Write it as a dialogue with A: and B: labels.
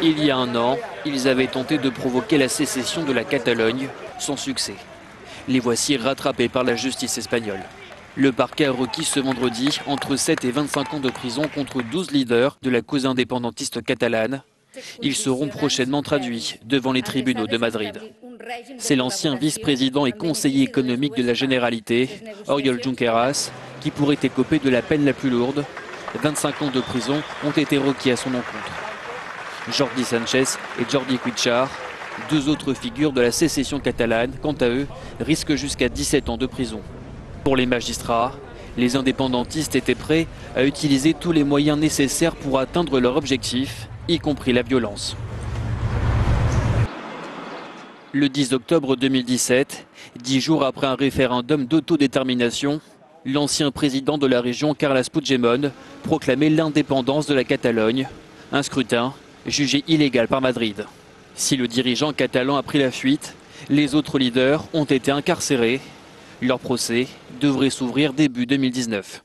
A: Il y a un an, ils avaient tenté de provoquer la sécession de la Catalogne, sans succès. Les voici rattrapés par la justice espagnole. Le parquet a requis ce vendredi entre 7 et 25 ans de prison contre 12 leaders de la cause indépendantiste catalane. Ils seront prochainement traduits devant les tribunaux de Madrid. C'est l'ancien vice-président et conseiller économique de la Généralité, Oriol Junqueras, qui pourrait écoper de la peine la plus lourde. 25 ans de prison ont été requis à son encontre. Jordi Sanchez et Jordi Cuichar, deux autres figures de la sécession catalane, quant à eux, risquent jusqu'à 17 ans de prison. Pour les magistrats, les indépendantistes étaient prêts à utiliser tous les moyens nécessaires pour atteindre leur objectif, y compris la violence. Le 10 octobre 2017, dix jours après un référendum d'autodétermination, l'ancien président de la région Carles Puigdemont proclamait l'indépendance de la Catalogne, un scrutin jugé illégal par Madrid. Si le dirigeant catalan a pris la fuite, les autres leaders ont été incarcérés. Leur procès devrait s'ouvrir début 2019.